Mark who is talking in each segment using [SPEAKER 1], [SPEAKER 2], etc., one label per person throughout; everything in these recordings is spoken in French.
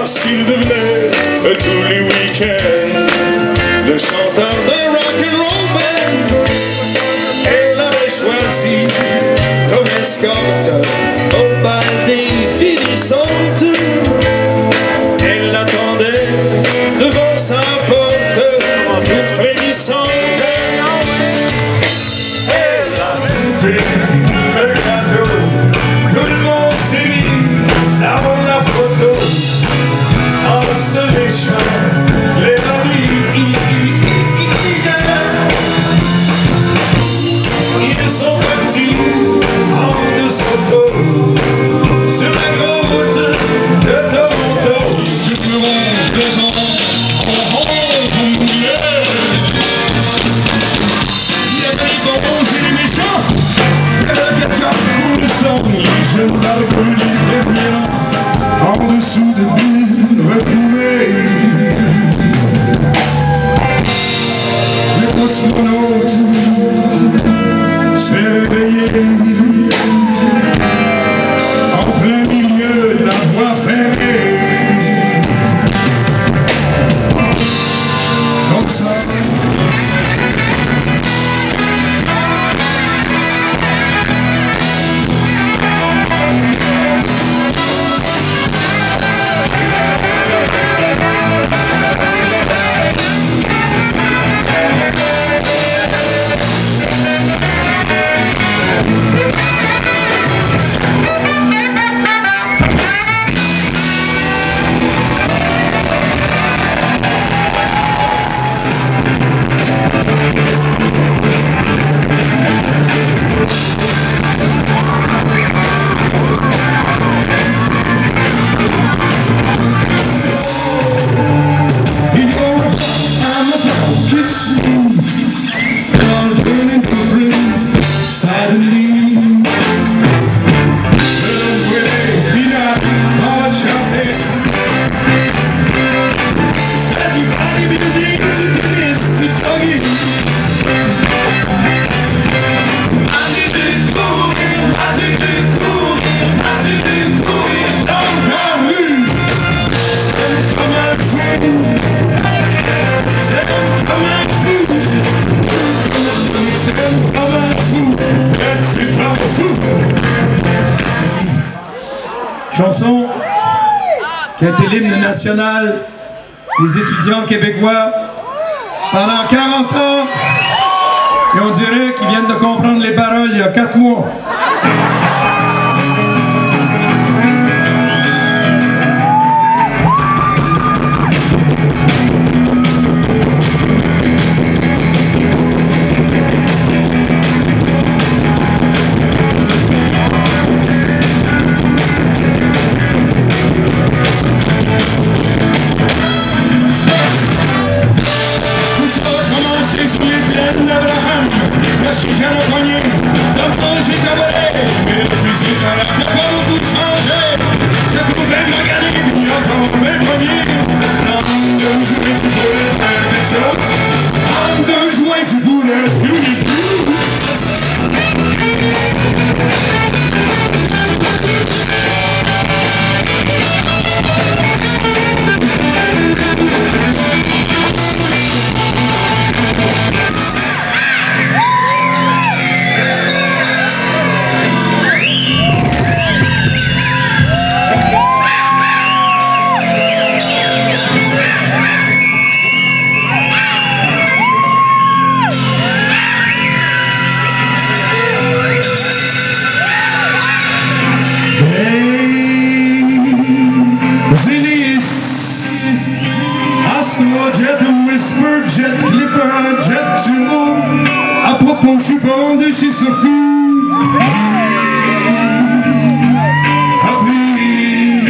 [SPEAKER 1] parce qu'il devenait tous les week-ends. bien en dessous de mille retrouvés. Les cosmonautes s'éveillaient.
[SPEAKER 2] chanson qui a été l'hymne national des étudiants québécois pendant 40 ans. Et on dirait qu'ils viennent de comprendre les paroles il y a 4 mois.
[SPEAKER 1] chez Sophie. Appris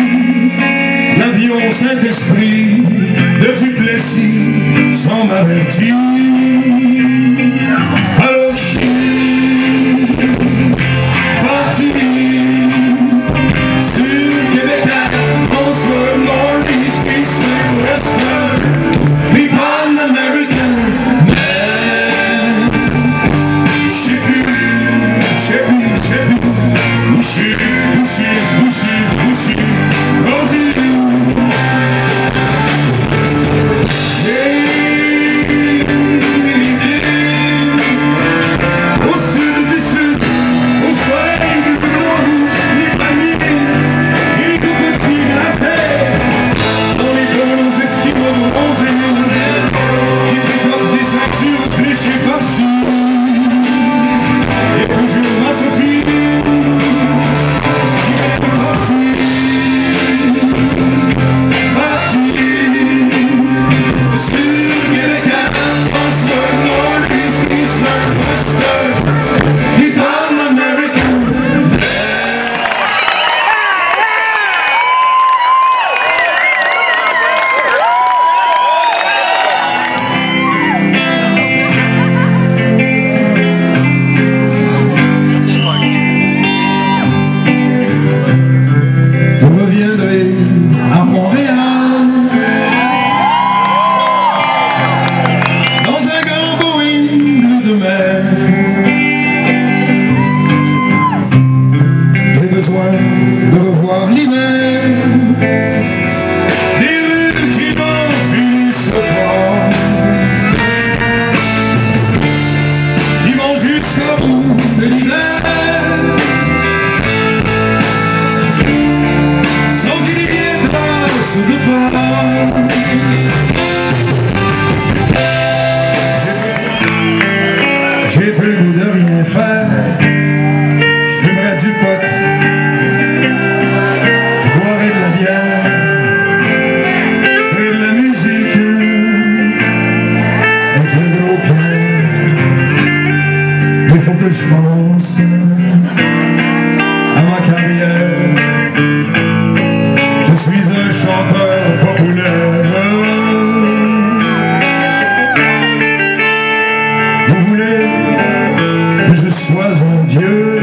[SPEAKER 1] l'avion Saint-Esprit de Duplessis sans m'avertir. Alors je J'ai besoin de revoir
[SPEAKER 2] l'hiver. Des rues qui n'en finissent pas. Qui vont jusqu'à bout de l'hiver. Mais faut que je pense À ma carrière. Je suis un chanteur populaire. Vous voulez que je sois un dieu?